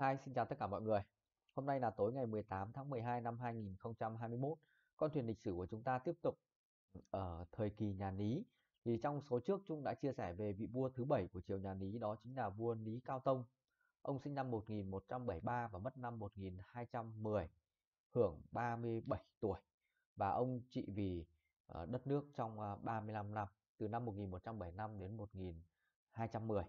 Hi, xin chào tất cả mọi người. Hôm nay là tối ngày 18 tháng 12 năm 2021. Con thuyền lịch sử của chúng ta tiếp tục ở thời kỳ nhà Lý. Thì trong số trước chúng đã chia sẻ về vị vua thứ bảy của triều nhà Lý đó chính là vua Lý Cao Tông. Ông sinh năm 1173 và mất năm 1210, hưởng 37 tuổi và ông trị vì ờ, đất nước trong ờ, 35 năm từ năm 1175 đến 1210.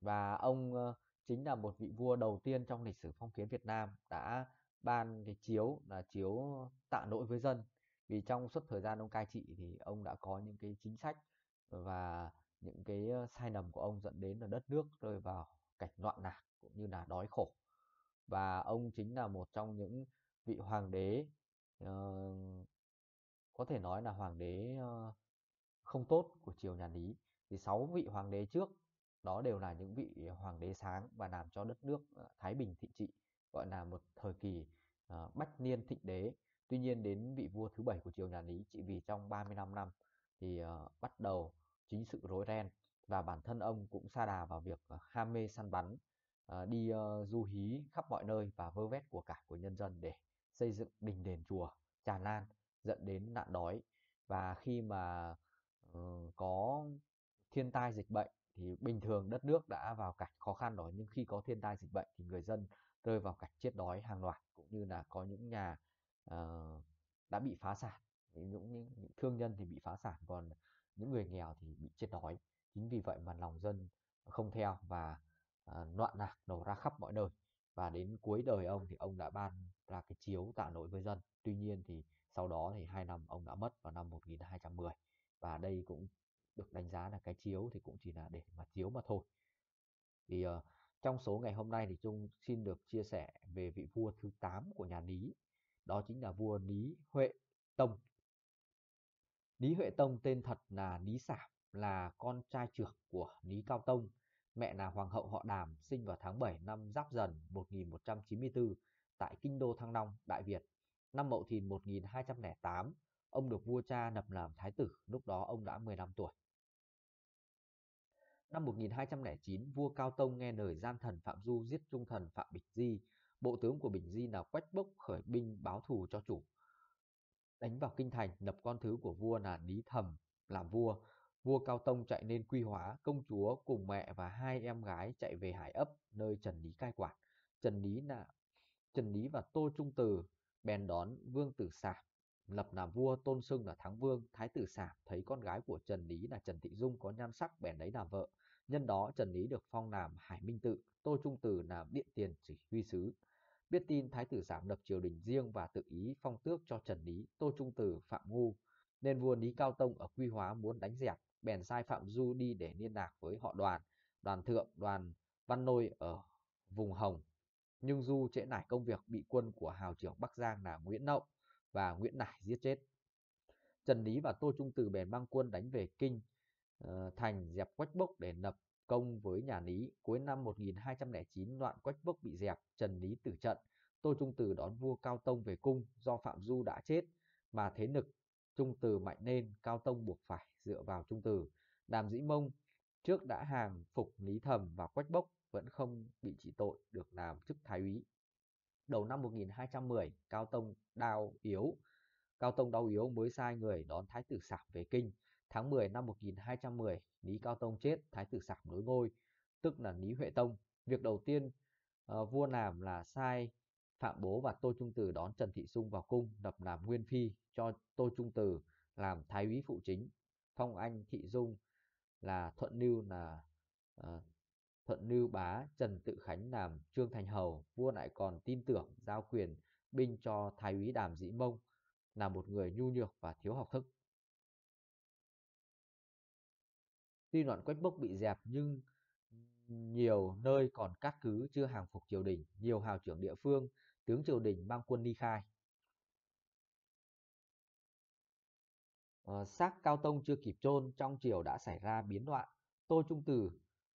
Và ông ờ, chính là một vị vua đầu tiên trong lịch sử phong kiến Việt Nam đã ban cái chiếu là chiếu tạ lỗi với dân. Vì trong suốt thời gian ông cai trị thì ông đã có những cái chính sách và những cái sai lầm của ông dẫn đến là đất nước rơi vào cảnh loạn lạc cũng như là đói khổ. Và ông chính là một trong những vị hoàng đế uh, có thể nói là hoàng đế uh, không tốt của triều nhà Lý. Thì sáu vị hoàng đế trước đó đều là những vị hoàng đế sáng và làm cho đất nước ờ, Thái Bình thịnh trị gọi là một thời kỳ uh, bách niên thịnh đế. Tuy nhiên đến vị vua thứ bảy của triều nhà Lý trị vì trong 35 năm thì uh, bắt đầu chính sự rối ren và bản thân ông cũng sa đà vào việc uh, ham mê săn bắn uh, đi uh, du hí khắp mọi nơi và vơ vét của cải của nhân dân để xây dựng đình đền chùa tràn lan dẫn đến nạn đói. Và khi mà uh, có thiên tai dịch bệnh thì bình thường đất nước đã vào cảnh khó khăn rồi nhưng khi có thiên tai dịch bệnh thì người dân rơi vào cảnh chết đói hàng loạt cũng như là có những nhà uh, đã bị phá sản. Những, những, những thương nhân thì bị phá sản còn những người nghèo thì bị chết đói. Chính vì vậy mà lòng dân không theo và uh, loạn lạc đổ ra khắp mọi nơi. Và đến cuối đời ông thì ông đã ban ra cái chiếu tạ lỗi với dân. Tuy nhiên thì sau đó thì hai năm ông đã mất vào năm 1210 và đây cũng được đánh giá là cái chiếu thì cũng chỉ là để mà chiếu mà thôi thì uh, trong số ngày hôm nay thì Trung xin được chia sẻ về vị vua thứ 8 của nhà Lý đó chính là vua Lý Huệ Tông Lý Huệ Tông tên thật là Lý Sảm là con trai trưởng của Lý Cao Tông mẹ là hoàng hậu họ Đàm sinh vào tháng 7 năm Giáp Dần 1194 tại kinh đô Thăng Long, Đại Việt. Năm Mậu Thìn 1208, ông được vua cha lập làm thái tử, lúc đó ông đã 15 tuổi. Năm 1209, vua Cao Tông nghe lời gian thần Phạm Du giết trung thần Phạm Bình Di. Bộ tướng của Bình Di là Quách Bốc khởi binh báo thù cho chủ. Đánh vào kinh thành, lập con thứ của vua là Lý Thầm làm vua. Vua Cao Tông chạy lên Quy Hóa, công chúa cùng mẹ và hai em gái chạy về Hải ấp, nơi Trần Lý cai quản. Trần Lý là Trần Lý và Tô Trung Từ bèn đón Vương Tử Sạp lập làm vua tôn xưng là thắng vương thái tử sảm thấy con gái của trần lý là trần thị dung có nhan sắc bèn lấy làm vợ nhân đó trần lý được phong làm hải minh tự tô trung từ làm điện tiền chỉ huy sứ biết tin thái tử giảm lập triều đình riêng và tự ý phong tước cho trần lý tô trung từ phạm ngu nên vua lý cao tông ở quy hóa muốn đánh dẹp bèn sai phạm du đi để liên lạc với họ đoàn đoàn thượng đoàn văn nôi ở vùng hồng nhưng du trễ nải công việc bị quân của hào trưởng bắc giang là nguyễn nậu và Nguyễn Nải giết chết. Trần Lý và Tô Trung Từ bèn mang quân đánh về Kinh, Ờ, thành dẹp Quách Bốc để nập công với nhà Lý. Cuối năm 1209 loạn Quách Bốc bị dẹp, Trần Lý tử trận. Tô Trung Từ đón vua Cao Tông về cung do Phạm Du đã chết mà thế lực Trung Từ mạnh nên Cao Tông buộc phải dựa vào Trung Từ. Đàm Dĩ Mông trước đã hàng phục Lý Thầm và Quách Bốc vẫn không bị trị tội được làm chức thái úy. Đầu năm 1210, Cao Tông đau yếu. Cao Tông đau yếu mới sai người đón Thái tử Sảm về kinh. Tháng 10 năm 1210, Lý Cao Tông chết, Thái tử Sảm nối ngôi, tức là Lý Huệ Tông. Việc đầu tiên uh, vua làm là sai Phạm Bố và Tô Trung Từ đón Trần Thị Sung vào cung lập làm nguyên phi cho Tô Trung Từ làm thái úy phụ chính, phong anh Thị Dung là thuận lưu là uh, Thuận Lưu Bá Trần Tự Khánh làm Trương Thành Hầu, vua lại còn tin tưởng giao quyền binh cho Thái úy Đàm Dĩ Mông là một người nhu nhược và thiếu học thức. Tuy loạn quách bốc bị dẹp nhưng nhiều nơi còn cát cứ chưa hàng phục triều đình, nhiều hào trưởng địa phương, tướng triều đình mang quân ly khai. Xác xác Cao Tông chưa kịp chôn trong triều đã xảy ra biến loạn. Tô Trung Từ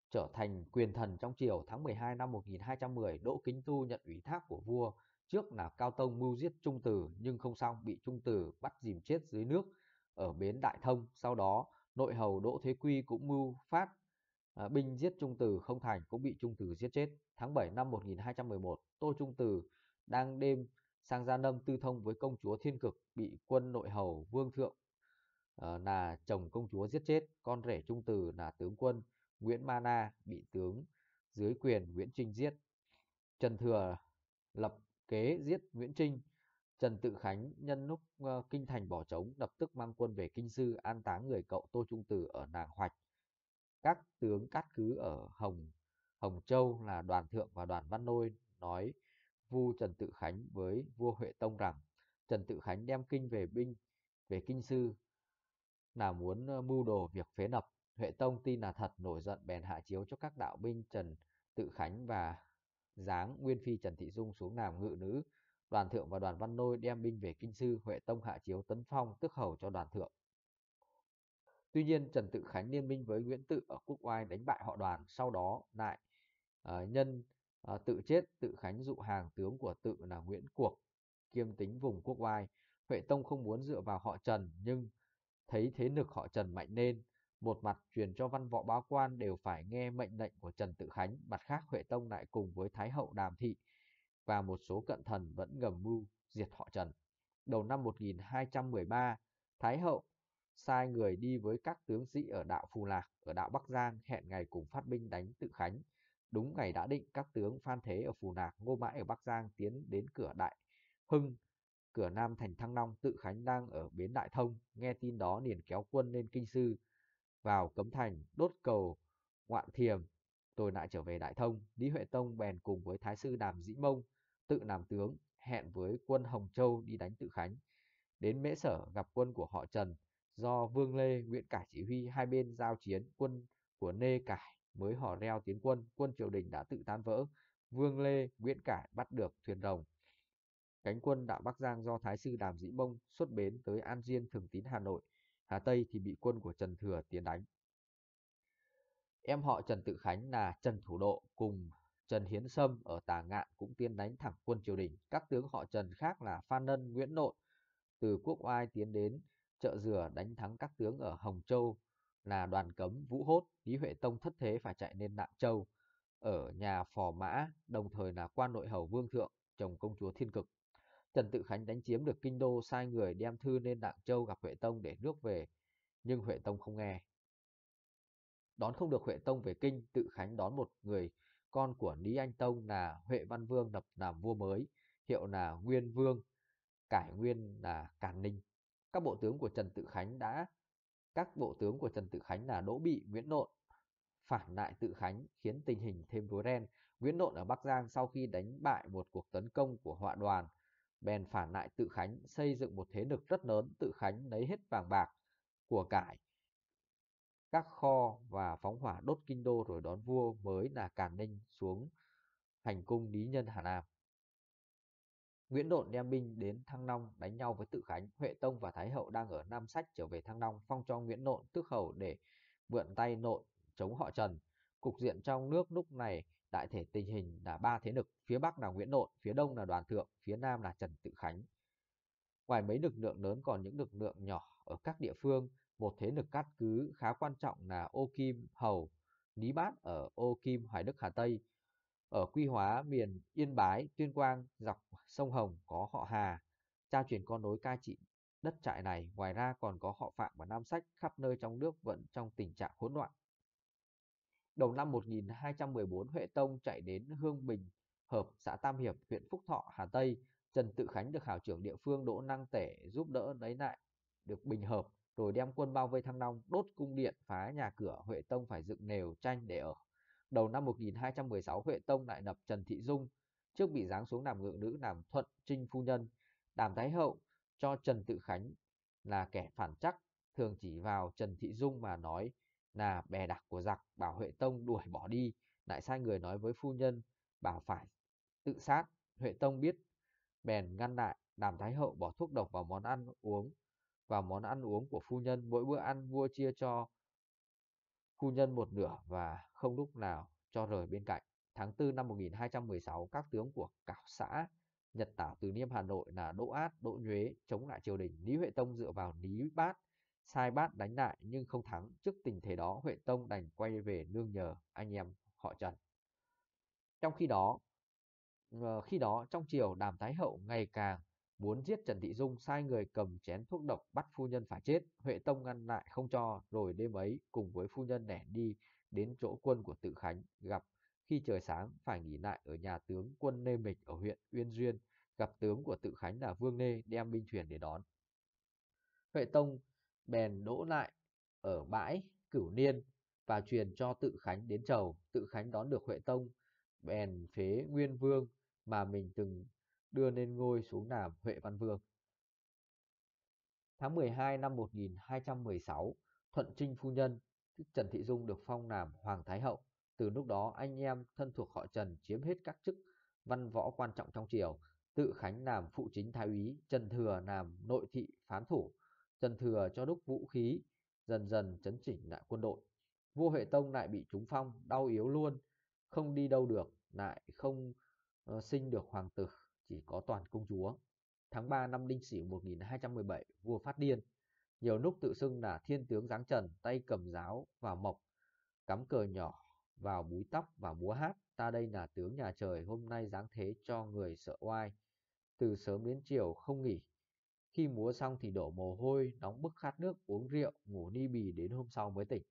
trở thành quyền thần trong triều tháng 12 năm 1210, Đỗ Kính Tu nhận ủy thác của vua, trước là Cao Tông mưu giết Trung Từ nhưng không xong bị Trung Từ bắt dìm chết dưới nước ở bến Đại Thông. Sau đó, nội hầu Đỗ Thế Quy cũng mưu phát à, binh giết Trung Từ không thành cũng bị Trung Từ giết chết. Tháng 7 năm 1211, Tô Trung Từ đang đêm sang Gia Lâm tư thông với công chúa Thiên Cực bị quân nội hầu Vương Thượng à, là chồng công chúa giết chết, con rể Trung Từ là tướng quân Nguyễn Ma Na bị tướng dưới quyền Nguyễn Trinh giết. Trần Thừa lập kế giết Nguyễn Trinh. Trần Tự Khánh nhân lúc ờ, kinh thành bỏ trống, lập tức mang quân về kinh sư an táng người cậu Tô Trung Tử ở nàng Hoạch. Các tướng cát cứ ở Hồng Hồng Châu là Đoàn Thượng và Đoàn Văn Nôi, nói vu Trần Tự Khánh với vua Huệ Tông rằng, Trần Tự Khánh đem kinh về binh, về kinh sư là muốn ờ, mưu đồ việc phế nập. Huệ Tông tin là thật, nổi giận bèn hạ chiếu cho các đạo binh Trần Tự Khánh và giáng Nguyên Phi Trần Thị Dung xuống làm ngự nữ. Đoàn Thượng và Đoàn Văn Nôi đem binh về kinh sư, Huệ Tông hạ chiếu tấn phong tức hầu cho Đoàn Thượng. Tuy nhiên Trần Tự Khánh liên minh với Nguyễn Tự ở Quốc Oai đánh bại họ Đoàn, sau đó lại uh, nhân uh, tự chết tự khánh dụ hàng tướng của tự là Nguyễn Cuộc kiêm tính vùng quốc oai Huệ Tông không muốn dựa vào họ Trần nhưng thấy thế lực họ Trần mạnh lên một mặt truyền cho văn võ báo quan đều phải nghe mệnh lệnh của Trần Tự Khánh mặt khác Huệ Tông lại cùng với Thái hậu Đàm Thị và một số cận thần vẫn ngầm mưu diệt họ Trần. Đầu năm 1213 Thái hậu sai người đi với các tướng sĩ ở đạo Phù Lạc ở đạo Bắc Giang hẹn ngày cùng phát binh đánh Tự Khánh. Đúng ngày đã định, các tướng Phan Thế ở Phù Lạc, Ngô Mãi ở Bắc Giang tiến đến cửa Đại Hưng, cửa Nam thành Thăng Long, tự Khánh đang ở bến Đại Thông, nghe tin đó liền kéo quân lên kinh sư, vào cấm thành, đốt cầu ngoạn thiềm, tôi lại trở về Đại Thông. Lý Huệ Tông bèn cùng với Thái sư Đàm Dĩ Mông, tự làm tướng, hẹn với quân Hồng Châu đi đánh tự Khánh. Đến Mễ Sở gặp quân của họ Trần, do Vương Lê, Nguyễn Cải chỉ huy hai bên giao chiến, quân của Nê Cải mới hò reo tiến quân, quân triều đình đã tự tan vỡ. Vương Lê, Nguyễn Cải bắt được thuyền rồng. Cánh quân đạo Bắc Giang do Thái sư Đàm Dĩ Mông xuất bến tới An Diên Thường Tín Hà Nội. Hà Tây thì bị quân của Trần Thừa tiến đánh. Em họ Trần Tự Khánh là Trần Thủ Độ cùng Trần Hiến Sâm ở Tà Ngạn cũng tiến đánh thẳng quân triều đình. Các tướng họ Trần khác là Phan Nân, Nguyễn Nộn từ Quốc Oai tiến đến chợ Dừa đánh thắng các tướng ở Hồng Châu, là đoàn cấm Vũ Hốt, Lý Huệ Tông thất thế phải chạy lên Nạng Châu, ở nhà Phò Mã, đồng thời là quan nội hầu Vương Thượng, chồng công chúa Thiên Cực. Trần Tự Khánh đánh chiếm được kinh đô sai người đem thư lên Nạng Châu gặp Huệ Tông để nước về, nhưng Huệ Tông không nghe. Đón không được Huệ Tông về kinh, Tự Khánh đón một người con của Lý Anh Tông là Huệ Văn Vương lập làm vua mới, hiệu là Nguyên Vương, cải nguyên là Càn Ninh. Các bộ tướng của Trần Tự Khánh đã các bộ tướng của Trần Tự Khánh là Đỗ Bị, Nguyễn Nộn phản lại Tự Khánh khiến tình hình thêm rối ren. Nguyễn Nộn ở Bắc Giang sau khi đánh bại một cuộc tấn công của họa đoàn, bèn phản lại Tự Khánh xây dựng một thế lực rất lớn. Tự Khánh lấy hết vàng bạc, của cải, các kho và phóng hỏa đốt kinh đô rồi đón vua mới là Càn Ninh xuống hành cung Lý Nhân Hà Nam. Nguyễn Độn đem binh đến Thăng Long đánh nhau với Tự Khánh, Huệ Tông và Thái Hậu đang ở Nam Sách trở về Thăng Long, phong cho Nguyễn Độn tước hầu để mượn tay Nộn chống họ Trần. Cục diện trong nước lúc này đại thể tình hình là ba thế lực, phía Bắc là Nguyễn Độn, phía Đông là Đoàn Thượng, phía Nam là Trần Tự Khánh. Ngoài mấy lực lượng lớn còn những lực lượng nhỏ ở các địa phương, một thế lực cát cứ khá quan trọng là Ô Kim Hầu, Lý Bát ở Ô Kim Hoài Đức Hà Tây, ở Quy Hóa, miền Yên Bái, Tuyên Quang, dọc sông Hồng có họ Hà, cha truyền con nối cai trị đất trại này. Ngoài ra còn có họ Phạm và Nam Sách khắp nơi trong nước vẫn trong tình trạng hỗn loạn. Đầu năm 1214, Huệ Tông chạy đến Hương Bình, Hợp, xã Tam Hiệp, huyện Phúc Thọ, Hà Tây. Trần Tự Khánh được hảo trưởng địa phương Đỗ Năng Tể giúp đỡ lấy lại được Bình Hợp, rồi đem quân bao vây Thăng Long, đốt cung điện, phá nhà cửa. Huệ Tông phải dựng nều tranh để ở. Đầu năm 1216, Huệ Tông lại nập Trần Thị Dung, trước bị giáng xuống làm ngự nữ làm thuận trinh phu nhân. Đàm Thái Hậu cho Trần Tự Khánh là kẻ phản chắc, thường chỉ vào Trần Thị Dung mà nói là bè đặc của giặc, bảo Huệ Tông đuổi bỏ đi, lại sai người nói với phu nhân, bảo phải tự sát. Huệ Tông biết, bèn ngăn lại, Đàm Thái Hậu bỏ thuốc độc vào món ăn uống, vào món ăn uống của phu nhân, mỗi bữa ăn vua chia cho phu nhân một nửa và không lúc nào cho rời bên cạnh. Tháng 4 năm 1216, các tướng của Cảo xã Nhật Tảo từ Niêm Hà Nội là Đỗ Át, Đỗ Nhuế chống lại triều đình. Lý Huệ Tông dựa vào Lý Bát sai bát đánh lại nhưng không thắng. Trước tình thế đó, Huệ Tông đành quay về nương nhờ anh em họ Trần. Trong khi đó, ờ, khi đó trong triều Đàm Thái Hậu ngày càng muốn giết Trần Thị Dung sai người cầm chén thuốc độc bắt phu nhân phải chết. Huệ Tông ngăn lại không cho, rồi đêm ấy cùng với phu nhân lẻn đi đến chỗ quân của Tự Khánh gặp khi trời sáng phải nghỉ lại ở nhà tướng quân Nê Mịch ở huyện Uyên Duyên, gặp tướng của Tự Khánh là Vương Nê đem binh thuyền để đón. Huệ Tông bèn đỗ lại ở bãi Cửu Niên và truyền cho Tự Khánh đến chầu. Tự Khánh đón được Huệ Tông, bèn phế Nguyên Vương mà mình từng đưa lên ngôi xuống làm Huệ Văn Vương. Tháng 12 năm 1216, Thuận Trinh Phu Nhân, tức Trần Thị Dung được phong làm Hoàng Thái Hậu. Từ lúc đó, anh em thân thuộc họ Trần chiếm hết các chức văn võ quan trọng trong triều. Tự Khánh làm phụ chính thái úy, Trần Thừa làm nội thị phán thủ, Trần Thừa cho đúc vũ khí, dần dần chấn chỉnh lại quân đội. Vua Huệ Tông lại bị trúng phong, đau yếu luôn, không đi đâu được, lại không uh, sinh được hoàng tử, chỉ có toàn công chúa. Tháng 3 năm Đinh Sửu 1217, vua phát điên. Nhiều lúc tự xưng là thiên tướng giáng trần, tay cầm giáo và mộc, cắm cờ nhỏ vào búi tóc và múa hát. Ta đây là tướng nhà trời, hôm nay giáng thế cho người sợ oai. Từ sớm đến chiều không nghỉ. Khi múa xong thì đổ mồ hôi, nóng bức khát nước, uống rượu, ngủ ni bì đến hôm sau mới tỉnh.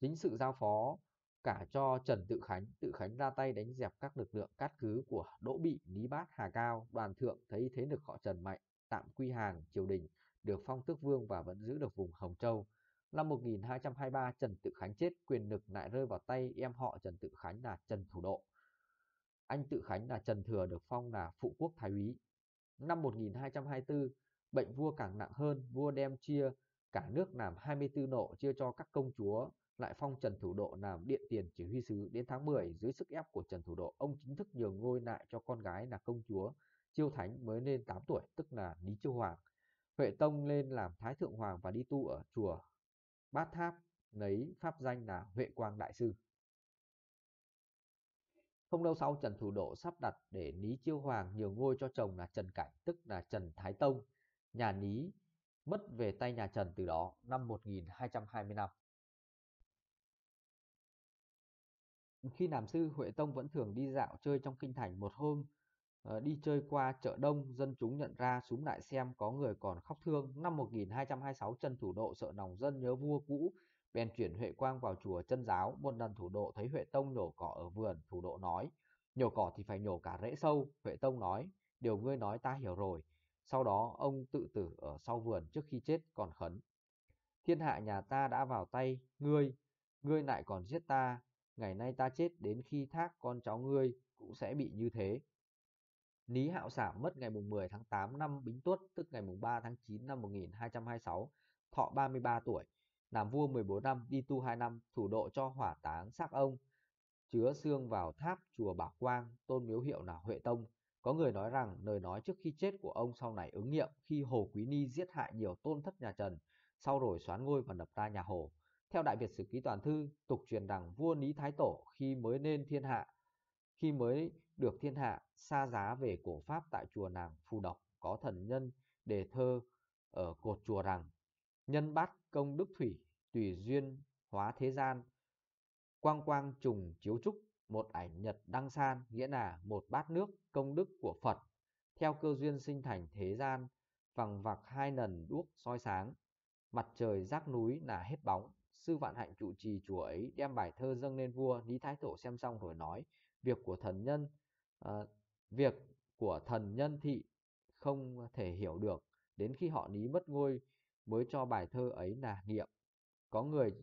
Chính sự giao phó cả cho Trần Tự Khánh, Tự Khánh ra tay đánh dẹp các lực lượng cát cứ của Đỗ Bị, Lý Bát, Hà Cao, đoàn thượng thấy thế lực họ Trần mạnh, tạm quy hàng triều đình, được phong tước vương và vẫn giữ được vùng Hồng Châu. Năm 1223, Trần Tự Khánh chết, quyền lực lại rơi vào tay em họ Trần Tự Khánh là Trần Thủ Độ. Anh Tự Khánh là Trần Thừa được phong là phụ quốc thái úy. Năm 1224, bệnh vua càng nặng hơn, vua đem chia cả nước làm 24 nộ chia cho các công chúa lại phong Trần Thủ Độ làm điện tiền chỉ huy sứ đến tháng 10 dưới sức ép của Trần Thủ Độ, ông chính thức nhường ngôi lại cho con gái là công chúa Chiêu Thánh mới lên 8 tuổi, tức là Lý Chiêu Hoàng. Huệ Tông lên làm Thái Thượng Hoàng và đi tu ở chùa Bát Tháp, lấy pháp danh là Huệ Quang Đại Sư. Không lâu sau, Trần Thủ Độ sắp đặt để Lý Chiêu Hoàng nhường ngôi cho chồng là Trần Cảnh, tức là Trần Thái Tông. Nhà Lý mất về tay nhà Trần từ đó năm 1225 Khi làm sư, Huệ Tông vẫn thường đi dạo chơi trong kinh thành một hôm. Ờ, đi chơi qua chợ đông, dân chúng nhận ra xuống lại xem có người còn khóc thương. Năm 1226, chân thủ độ sợ lòng dân nhớ vua cũ, bèn chuyển Huệ Quang vào chùa chân giáo. Một lần thủ độ thấy Huệ Tông nhổ cỏ ở vườn, thủ độ nói, nhổ cỏ thì phải nhổ cả rễ sâu. Huệ Tông nói, điều ngươi nói ta hiểu rồi. Sau đó ông tự tử ở sau vườn trước khi chết còn khấn. Thiên hạ nhà ta đã vào tay ngươi, ngươi lại còn giết ta, ngày nay ta chết đến khi thác con cháu ngươi cũng sẽ bị như thế. Lý Hạo Sảm mất ngày 10 tháng 8 năm Bính Tuất, tức ngày 3 tháng 9 năm 1226, thọ 33 tuổi, làm vua 14 năm, đi tu 2 năm, thủ độ cho hỏa táng xác ông, chứa xương vào tháp chùa Bảo Quang, tôn miếu hiệu là Huệ Tông. Có người nói rằng lời nói trước khi chết của ông sau này ứng nghiệm khi Hồ Quý Ni giết hại nhiều tôn thất nhà Trần, sau rồi xoán ngôi và lập ra nhà Hồ. Theo Đại Việt Sử Ký Toàn Thư, tục truyền rằng vua Lý Thái Tổ khi mới lên thiên hạ, khi mới được thiên hạ xa giá về cổ pháp tại chùa nàng Phù Độc có thần nhân đề thơ ở cột chùa rằng nhân bát công đức thủy tùy duyên hóa thế gian quang quang trùng chiếu trúc một ảnh nhật đăng san nghĩa là một bát nước công đức của Phật theo cơ duyên sinh thành thế gian vằng vặc hai lần đuốc soi sáng mặt trời rác núi là hết bóng. Sư Vạn Hạnh trụ trì chùa ấy đem bài thơ dâng lên vua, Lý Thái Tổ xem xong rồi nói, việc của thần nhân, à, việc của thần nhân thị không thể hiểu được, đến khi họ Lý mất ngôi mới cho bài thơ ấy là nghiệm. Có người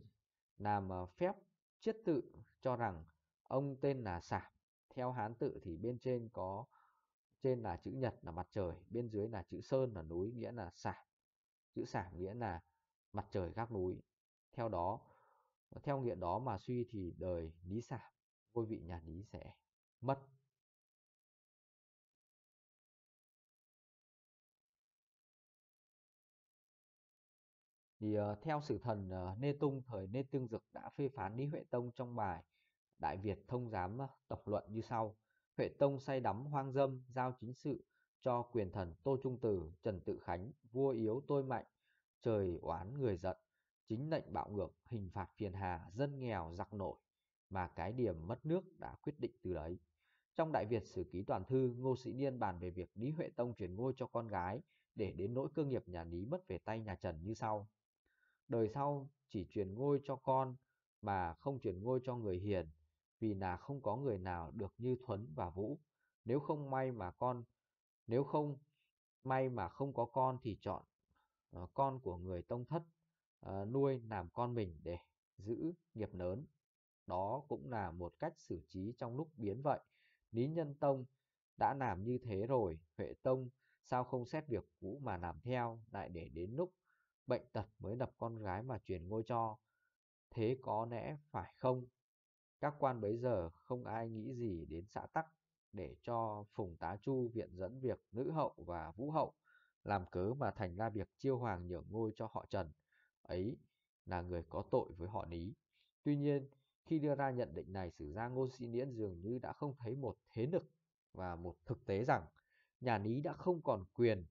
làm phép chiết tự cho rằng ông tên là Sảm, theo Hán tự thì bên trên có trên là chữ nhật là mặt trời, bên dưới là chữ sơn là núi nghĩa là Sảm. Chữ Sảm nghĩa là mặt trời gác núi theo đó ờ, theo nghĩa đó mà suy thì đời lý sản ngôi vị nhà lý sẽ mất. Thì uh, theo sử thần uh, Nê Tung thời Nê Tương Dực đã phê phán Lý Huệ Tông trong bài Đại Việt Thông Giám uh, Tổng luận như sau Huệ Tông say đắm hoang dâm giao chính sự cho quyền thần Tô Trung Tử Trần Tự Khánh vua yếu tôi mạnh trời oán người giận, chính lệnh bạo ngược, hình phạt phiền hà, dân nghèo giặc nổi, mà cái điểm mất nước đã quyết định từ đấy. Trong Đại Việt Sử Ký Toàn Thư, Ngô Sĩ Niên bàn về việc Lý Huệ Tông truyền ngôi cho con gái để đến nỗi cơ nghiệp nhà Lý mất về tay nhà Trần như sau. Đời sau chỉ truyền ngôi cho con mà không truyền ngôi cho người hiền, vì là không có người nào được như Thuấn và Vũ. Nếu không may mà con, nếu không may mà không có con thì chọn ờ, con của người tông thất uh, nuôi làm con mình để giữ nghiệp lớn. Đó cũng là một cách xử trí trong lúc biến vậy. Lý Nhân Tông đã làm như thế rồi, Huệ Tông sao không xét việc cũ mà làm theo, lại để đến lúc bệnh tật mới đập con gái mà truyền ngôi cho. Thế có lẽ phải không? Các quan bấy giờ không ai nghĩ gì đến xã tắc để cho Phùng Tá Chu viện dẫn việc nữ hậu và vũ hậu làm cớ mà thành ra việc chiêu hoàng nhường ngôi cho họ Trần. Ấy là người có tội với họ Lý. Tuy nhiên, khi đưa ra nhận định này, sử gia Ngô Sĩ Niễn dường như đã không thấy một thế lực và một thực tế rằng nhà Lý đã không còn quyền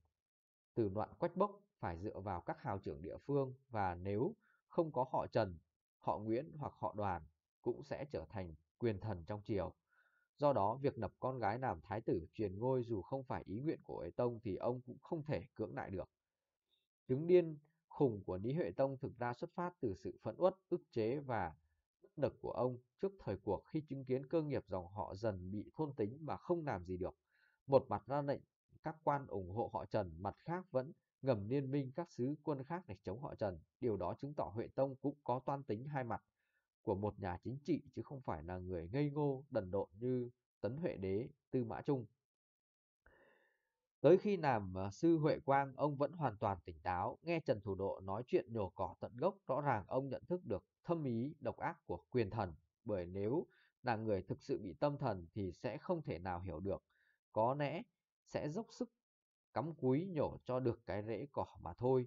từ loạn quách bốc phải dựa vào các hào trưởng địa phương và nếu không có họ Trần, họ Nguyễn hoặc họ Đoàn cũng sẽ trở thành quyền thần trong triều. Do đó, việc lập con gái làm thái tử truyền ngôi dù không phải ý nguyện của Huệ Tông thì ông cũng không thể cưỡng lại được. Chứng điên khủng của Lý Huệ Tông thực ra xuất phát từ sự phẫn uất, ức chế và bất lực của ông trước thời cuộc khi chứng kiến cơ nghiệp dòng họ dần bị thôn tính mà không làm gì được. Một mặt ra lệnh các quan ủng hộ họ Trần, mặt khác vẫn ngầm liên minh các sứ quân khác để chống họ Trần. Điều đó chứng tỏ Huệ Tông cũng có toan tính hai mặt của một nhà chính trị chứ không phải là người ngây ngô, đần độn như Tấn Huệ Đế, Tư Mã Trung. Tới khi làm sư Huệ Quang, ông vẫn hoàn toàn tỉnh táo, nghe Trần Thủ Độ nói chuyện nhổ cỏ tận gốc, rõ ràng ông nhận thức được thâm ý độc ác của quyền thần, bởi nếu là người thực sự bị tâm thần thì sẽ không thể nào hiểu được, có lẽ sẽ dốc sức cắm cúi nhổ cho được cái rễ cỏ mà thôi.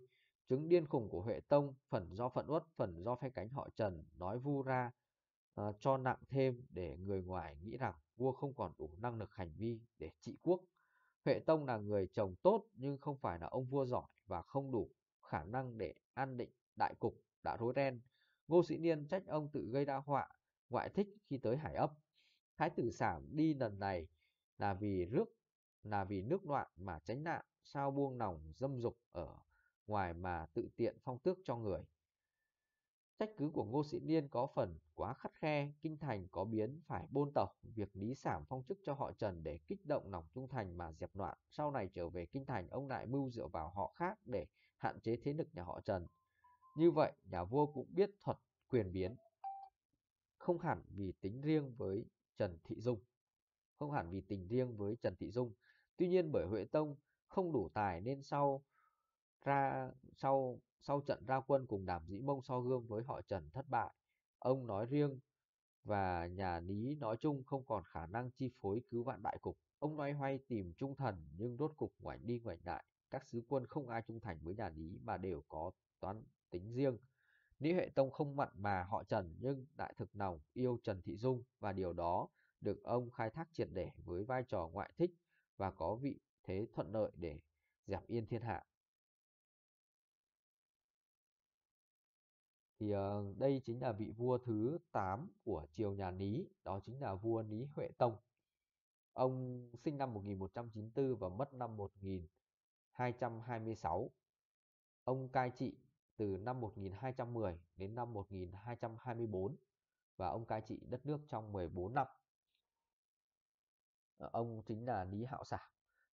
Chứng điên khùng của Huệ Tông, phần do phận uất, phần do phe cánh họ Trần, nói vu ra uh, cho nặng thêm để người ngoài nghĩ rằng vua không còn đủ năng lực hành vi để trị quốc. Huệ Tông là người chồng tốt nhưng không phải là ông vua giỏi và không đủ khả năng để an định đại cục đã rối ren. Ngô Sĩ Niên trách ông tự gây đa họa, ngoại thích khi tới Hải ấp. Thái tử Sảm đi lần này là vì rước là vì nước loạn mà tránh nạn, sao buông lòng dâm dục ở ngoài mà tự tiện phong tước cho người. Trách cứ của Ngô Sĩ Niên có phần quá khắt khe, kinh thành có biến phải bôn tẩu, việc Lý Sảm phong chức cho họ Trần để kích động lòng trung thành mà dẹp loạn. Sau này trở về kinh thành, ông lại mưu dựa vào họ khác để hạn chế thế lực nhà họ Trần. Như vậy, nhà vua cũng biết thuật quyền biến, không hẳn vì tính riêng với Trần Thị Dung. Không hẳn vì tình riêng với Trần Thị Dung. Tuy nhiên bởi Huệ Tông không đủ tài nên sau ra sau sau trận ra quân cùng Đàm Dĩ Mông so gương với họ Trần thất bại, ông nói riêng và nhà Lý nói chung không còn khả năng chi phối cứu vạn đại cục. Ông loay hoay tìm trung thần nhưng rốt cục ngoảnh đi ngoảnh lại, các sứ quân không ai trung thành với nhà Lý mà đều có toán tính riêng. Lý Huệ Tông không mặn mà họ Trần nhưng đại thực lòng yêu Trần Thị Dung và điều đó được ông khai thác triệt để với vai trò ngoại thích và có vị thế thuận lợi để dẹp yên thiên hạ. Thì uh, đây chính là vị vua thứ 8 của triều nhà Lý, đó chính là vua Lý Huệ Tông. Ông sinh năm 1194 và mất năm 1226. Ông cai trị từ năm 1210 đến năm 1224 và ông cai trị đất nước trong 14 năm. Ờ, ông chính là Lý Hạo Sả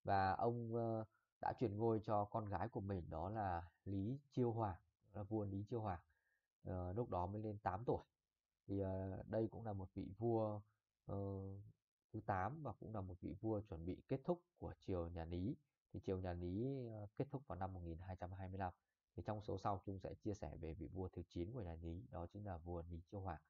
và ông uh, đã chuyển ngôi cho con gái của mình đó là Lý Chiêu Hoàng, là vua Lý Chiêu Hoàng uh, lúc đó mới lên 8 tuổi. Thì uh, đây cũng là một vị vua uh, thứ 8 và cũng là một vị vua chuẩn bị kết thúc của triều nhà Lý thì triều nhà Lý uh, kết thúc vào năm 1225 thì trong số sau chúng sẽ chia sẻ về vị vua thứ 9 của nhà Lý đó chính là vua Lý Chiêu Hoàng.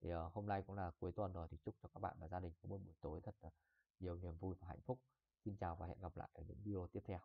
Thì uh, hôm nay cũng là cuối tuần rồi thì chúc cho các bạn và gia đình có một buổi tối thật uh, nhiều niềm vui và hạnh phúc. Xin chào và hẹn gặp lại ở những video tiếp theo.